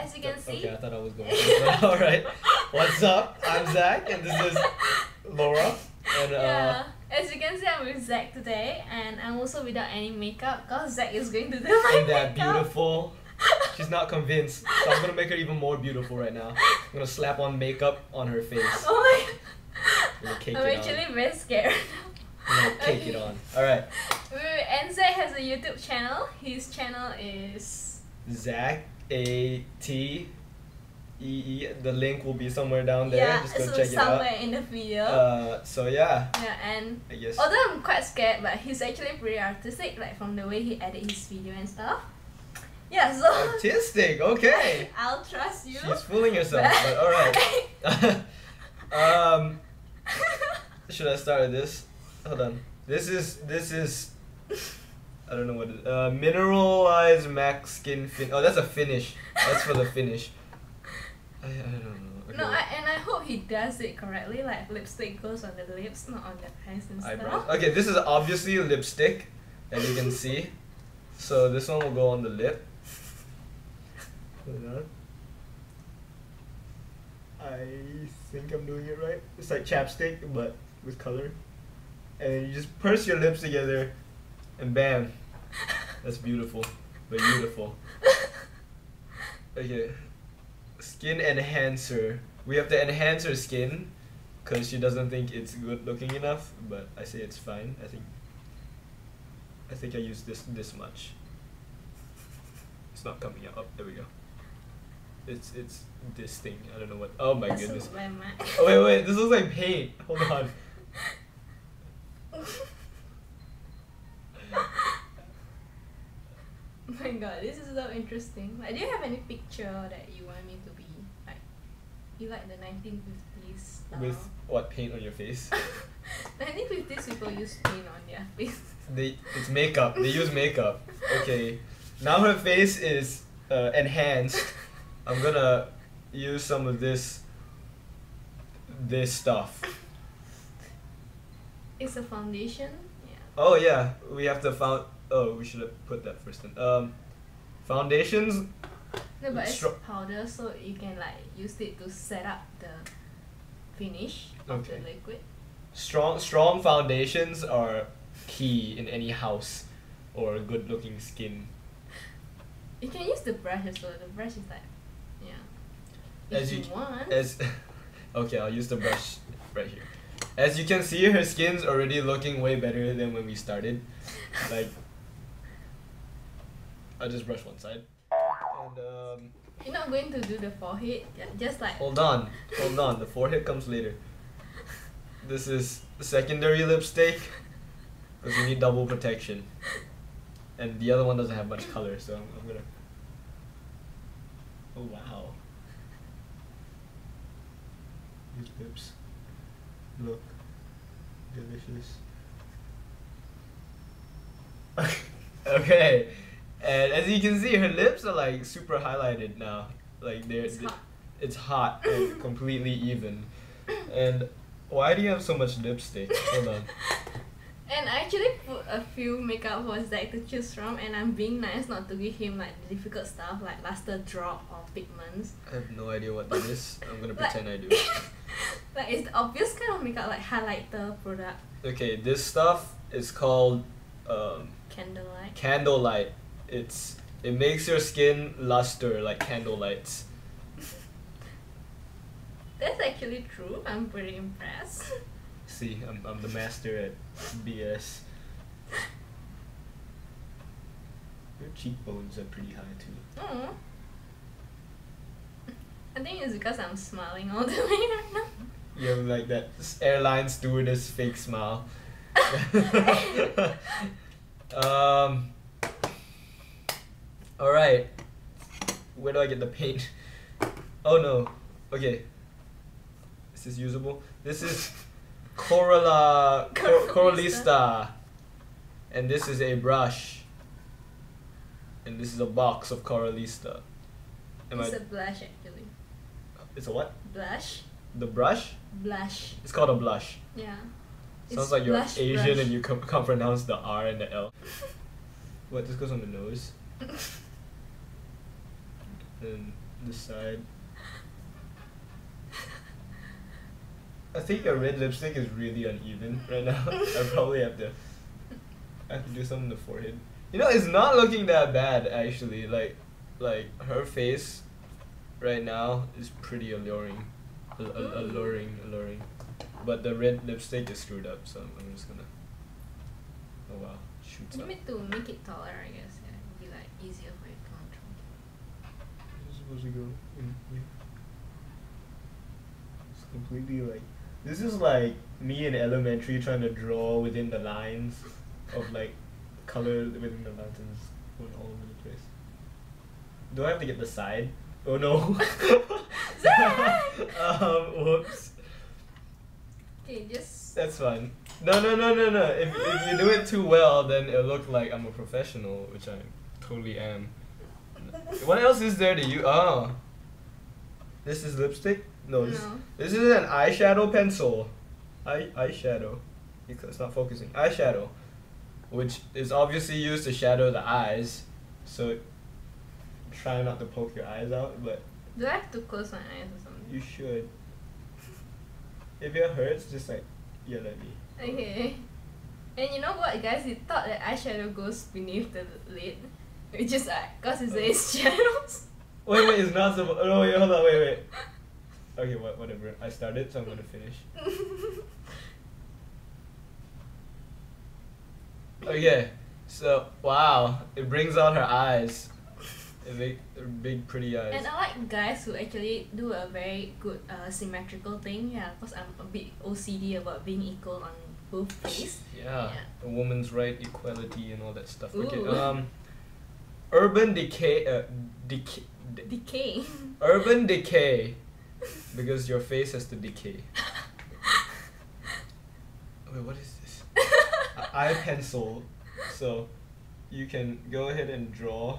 as you can see. Okay, I thought I was going. to All right. What's up? I'm Zach, and this is Laura. And uh, yeah, as you can see, I'm with Zach today, and I'm also without any makeup because Zach is going to do my and that makeup. beautiful. She's not convinced, so I'm gonna make her even more beautiful right now. I'm gonna slap on makeup on her face. Oh my! I'm cake I'm it actually on. very scared. I'm gonna cake it on. All right. And Zach has a YouTube channel. His channel is Zach A T E E. The link will be somewhere down there. yeah, Just go so check it out. somewhere in the video. Uh, so yeah, yeah, and I guess. although I'm quite scared, but he's actually pretty artistic, like from the way he edit his video and stuff. Yeah, so Artistic. Okay. I'll trust you. She's fooling herself, but all right. um, should I start with this? Hold on. This is this is. I don't know what it is. Uh, mineralized max skin fin. Oh, that's a finish. That's for the finish. I, I don't know. Okay. No, I, and I hope he does it correctly. Like lipstick goes on the lips, not on the eyes and Eyebrows. stuff. Okay, this is obviously lipstick, as you can see. So this one will go on the lip. Put on. I think I'm doing it right. It's like chapstick, but with color. And you just purse your lips together, and bam, that's beautiful. But beautiful. Okay. Skin enhancer. We have to enhance her skin because she doesn't think it's good looking enough, but I say it's fine. I think I think I use this this much. It's not coming out. Oh, there we go. It's it's this thing. I don't know what. Oh my That's goodness. man. Oh wait wait. This looks like paint. Hold on. Oh my god, this is so interesting. Like, do you have any picture that you want me to be like? You like the 1950s style? With what paint on your face? 1950s people use paint on their face. They it's makeup. They use makeup. Okay. Now her face is uh, enhanced. I'm gonna use some of this this stuff. It's a foundation. Yeah. Oh yeah, we have to found. Oh, we should have put that first. Then. Um, foundations. No, but it's powder, so you can like use it to set up the finish of Okay. the liquid. Strong strong foundations are key in any house or good looking skin. You can use the brush as well. The brush is like, yeah. If As you, you- want. As okay, I'll use the brush right here. As you can see, her skin's already looking way better than when we started. Like, I'll just brush one side. And um, You're not going to do the forehead. Just like. hold on, hold on. The forehead comes later. This is secondary lipstick because you need double protection. And the other one doesn't have much color, so I'm, I'm gonna. Oh wow. These lips look delicious. okay, and as you can see, her lips are like super highlighted now. Like they're It's hot. it's hot and completely even. And why do you have so much lipstick? Hold on. And I actually put a few makeup for Zach to choose from, and I'm being nice not to give him like difficult stuff like luster drop or pigments. I have no idea what that is. I'm gonna Like- pretend I do. like it's the obvious kind of makeup like highlighter product, Okay, this stuff is called um, candlelight. candlelight. It's it makes your skin luster like candle lights. That's actually true. I'm pretty impressed. See, I'm I'm the master at BS. Your cheekbones are pretty high too. Mm. I think it's because I'm smiling all the way right now. You have like that airline stewardess fake smile. um. All right. Where do I get the paint? Oh no. Okay. This is usable? This is Corolla Cor- Coralista. And this is a brush. And this is a box of Coralista. Am it's I? a blush actually. It's a what? Blush. The brush? Blush. It's called a blush. Yeah. Sounds It's like you're blush Asian brush. and you can't, can't pronounce the R and the L. What? This goes on the nose. And the side. I think your red lipstick is really uneven right now. I probably have to I have to do something to the forehead. You know, it's not looking that bad actually. Like like her face right now is pretty alluring. Al- al- Mm. alluring, alluring. But the red lipstick is screwed up, so I'm just gonna Oh wow. shoot. You up. need to make it taller, I guess. Yeah, it'd be like easier for you to control. It's supposed to go in here. It's completely like this is like me in elementary trying to draw within the lines of like color within the lines and going all over the place. Do I have to get the side? Oh no. um whoops. Okay, just. That's fine. No no no no no. If if you do it too well then it'll look like I'm a professional, which I totally am. What else is there to you? Oh. This is lipstick? No, this, No. this is an eyeshadow pencil. Eye eyeshadow. Because it's not focusing. Eyeshadow. Which is obviously used to shadow the eyes. So try not to poke your eyes out, but Do I have to close my eyes or something? you should. If it hurts, just like yell at me. Okay. And you know what, guys? You thought that eyeshadow goes beneath the lid, which is like, cause it says shadows. Wait, wait, it's not supposed. No, wait, hold on, wait, wait. Okay, what, whatever. I started, so I'm gonna finish. Okay, so wow, it brings out her eyes. It make big, pretty eyes. And I like guys who actually do a very good uh, symmetrical thing. Yeah, cause I'm a bit OCD about being equal on both face. yeah, Yeah. a woman's right, equality, and all that stuff. Okay, um, urban decay, uh, decay, de- Decay. urban decay, because your face has to decay. Wait, what is this? Eye pencil, so you can go ahead and draw.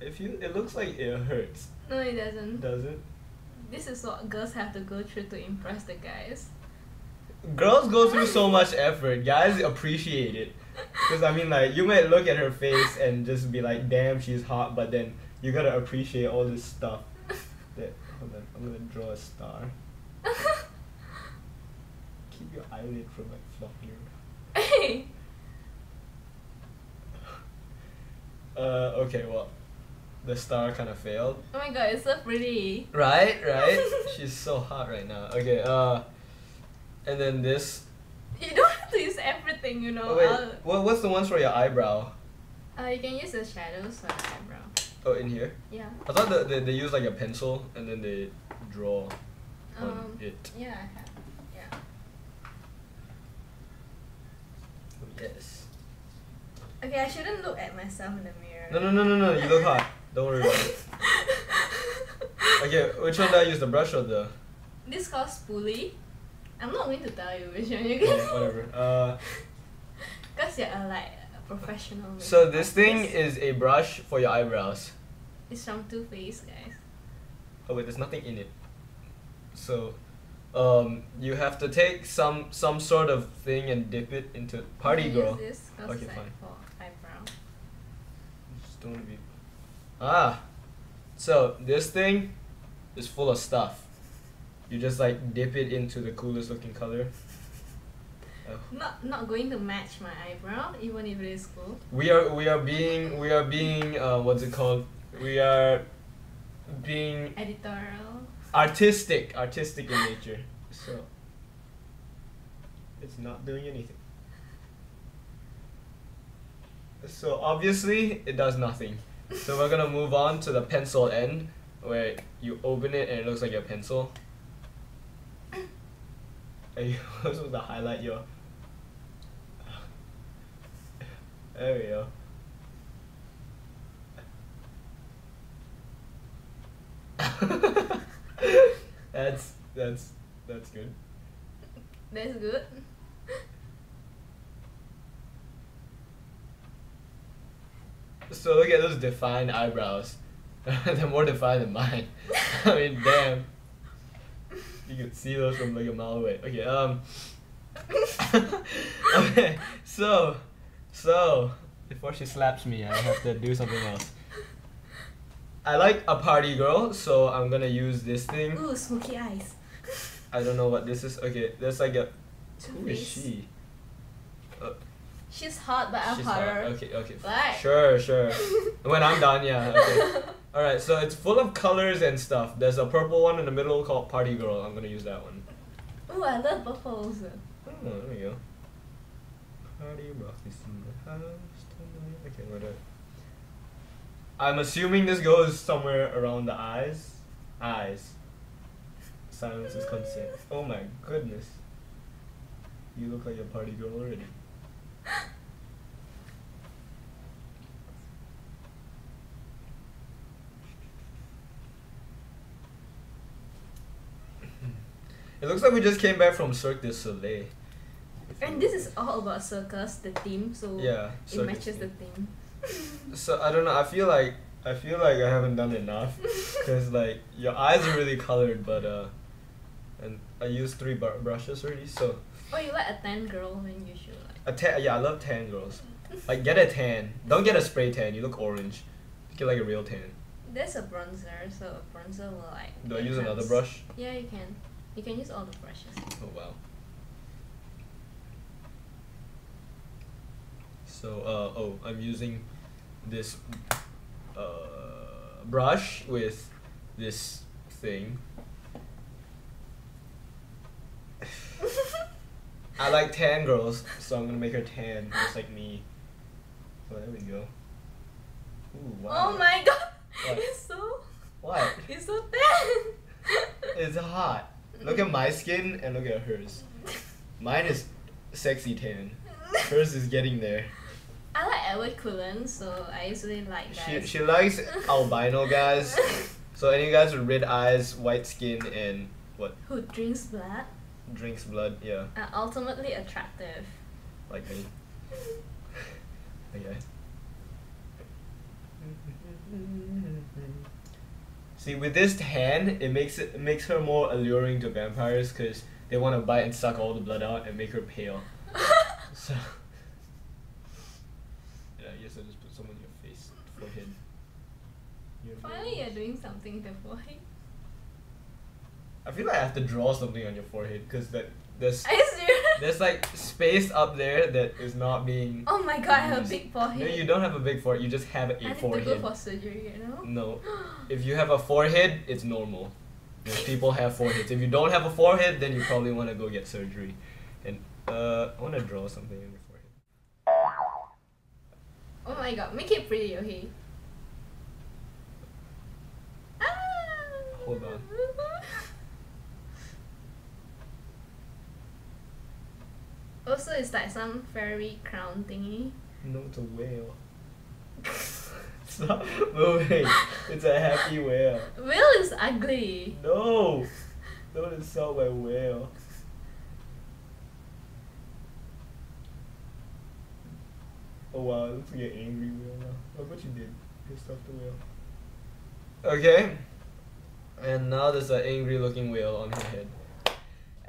If you, it looks like it hurts, no, it doesn't. does it? This is what girls have to go through to impress the guys. Girls go through so much effort. Guys appreciate it. Because, I mean, like, you might look at her face and just be like, damn, she's hot, but then you gotta appreciate all this stuff. That, hold on, I'm gonna draw a star. Keep your eyelid from, like, flopping around. hey. Uh, okay, well, the star kind of failed. Oh my god, it's so pretty. Right, right? She's so hot right now. Okay, uh, and then this. You don't have to use everything, you know. Oh, wait, what, what's the ones for your eyebrow? Uh, you can use the shadows for the eyebrow. Oh, in here? Yeah. I thought that they, they use like a pencil and then they draw on Um, it. Yeah, I have. Yeah. Yes. Okay, I shouldn't look at myself in the mirror. No, no, no, no, no. You look hot. Don't worry about it. Okay, which one do I use? The brush or the? This called spoolie. I'm not going to tell you which one you can. whatever. Uh, Cause you're uh, like a professional. so makeup this thing artist. is a brush for your eyebrows. It's from Too Faced, guys. Oh wait, there's nothing in it. So, um, you have to take some some sort of thing and dip it into party You can girl. Use this 'cause Okay, it's like fine. for eyebrow. Just don't wanna be. Ah, so this thing is full of stuff. You just like dip it into the coolest looking color. Oh. Not not going to match my eyebrow, even if it is cool. We are we are being we are being uh, what's it called? We are being Editorial. artistic, artistic in nature. So it's not doing anything. So obviously it does nothing. So we're gonna move on to the pencil end where you open it and it looks like a pencil. And you supposed to highlight your There we go. that's that's that's good. That's good. So look at those defined eyebrows. They're more defined than mine. I mean, damn. You could see those from like a mile away. Okay, um. okay, so, so, Before she slaps me, I have to do something else. I like a party girl, so I'm gonna use this thing. Ooh, smoky eyes. I don't know what this is. Okay, there's like a. Two Who is face. she? She's hot, but I'm She's hotter. hot. Okay, okay. Right. Sure, sure. when I'm done, yeah. Okay. Alright, so it's full of colors and stuff. There's a purple one in the middle called Party Girl. I'm gonna use that one. Ooh, I love also. Oh, there we go. Party rock is in the house tonight. Okay, whatever. I'm assuming this goes somewhere around the eyes. Eyes. Silence is consent. Oh my goodness. You look like a party girl already. It looks like we just came back from Cirque du Soleil. And this is all about circus, the theme, so yeah, it matches the theme. So I don't know. I feel like I feel like I haven't done enough because like your eyes are really colored, but uh, and I used three br- brushes already. So oh, you like a tan girl when you should like. a tan. Yeah, I love tan girls. Like get a tan. Don't get a spray tan. You look orange. Get like a real tan. There's a bronzer, so a bronzer will like. Do I use another brush? Yeah, you can. You can use all the brushes. Oh wow. So uh oh, I'm using this uh brush with this thing. I like tan girls, so I'm gonna make her tan just like me. So there we go. Ooh wow. Oh my god! What? It's so. What? It's so tan. It's hot. Look at my skin and look at hers. Mine is sexy tan. Hers is getting there. I like Edward Cullen, so I usually like She guys. she likes albino guys. So any guys with red eyes, white skin, and what Who drinks blood drinks blood, yeah, are ultimately attractive. like me. Okay. See, with this tan, it makes it, it makes her more alluring to vampires because they want to bite and suck all the blood out and make her pale. So. Yeah, I guess I just put some on your face, forehead. Your Finally, you're doing something your forehead. I feel like I have to draw something on your forehead because that there's Are you serious? There's like space up there that is not being. Oh my god, I have a big forehead. No, you don't have a big forehead. You just have a I need forehead. to go for surgery, you know? No, if you have a forehead, it's normal. Most people have foreheads. If you don't have a forehead, then you probably want to go get surgery. And uh, I want to draw something on your forehead. Oh my god, make it pretty, okay? Ah! Hold on. Also, it's like some fairy crown thingy. No, it's a whale. Stop moving. It's a happy whale. Whale is ugly. No! Don't insult my whale. Oh wow, it looks like an angry whale now. Look what you did. You stuffed the whale. Okay. And now there's an angry looking whale on her head.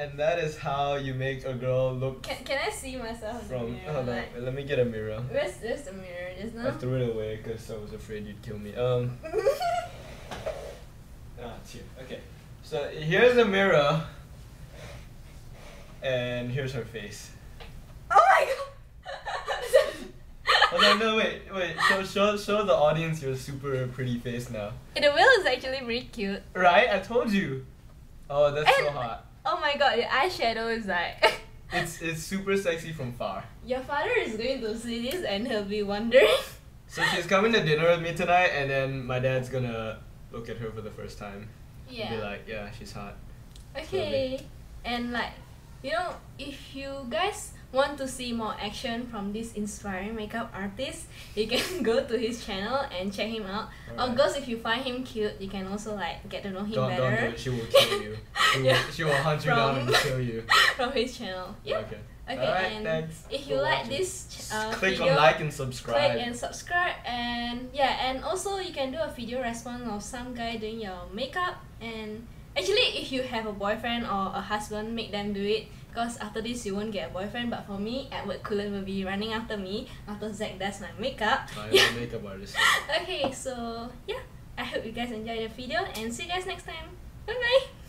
And that is how you make a girl look Can, can I see myself from. Hold on, Like, let me get a mirror. where's, where's the mirror just I threw it away because I was afraid you'd kill me. Um. Ah, it's here. Okay. So here's the mirror. And here's her face. oh my god! Oh no, no, wait, wait. Show, show, show the audience your super pretty face now. The whale is actually pretty cute. Right? I told you. Oh, that's so hot. Oh my god, the eyeshadow is like. It's it's super sexy from far. Your father is going to see this and he'll be wondering. So she's coming to dinner with me tonight, and then my dad's gonna look at her for the first time. Yeah. Be like, yeah, she's hot. Okay. And like, you know, if you guys want to see more action from this inspiring makeup artist, you can go to his channel and check him out. Or Alright. girls, if you find him cute, you can also like get to know him Don't, better. don't do it. She will kill you. She will, Yeah. she will hunt you down and From- kill you. from his channel. Yeah. Okay. Okay, Alright, and thanks if you like watching. this uh, click video, on like and subscribe. click and subscribe and yeah and also you can do a video response of some guy doing your makeup and actually if you have a boyfriend or a husband make them do it Because after this you won't get a boyfriend, but for me, Edward Cullen will be running after me after Zach does my makeup. I'm a makeup artist. Okay, so yeah, I hope you guys enjoyed the video and see you guys next time. Bye bye!